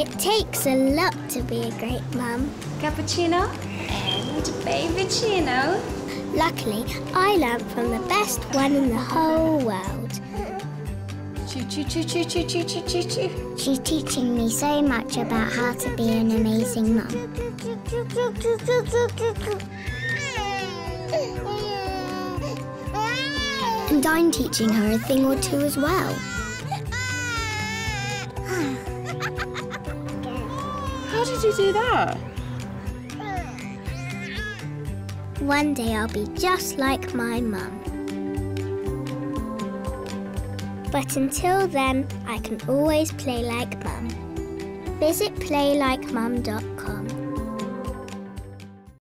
It takes a lot to be a great mum. Cappuccino and baby chino. Luckily, I learnt from the best one in the whole world. Choo choo choo choo choo choo choo choo choo. She's teaching me so much about how to be an amazing mum. And I'm teaching her a thing or two as well. How did you do that? One day I'll be just like my mum. But until then, I can always play like mum. Visit playlikemum.com.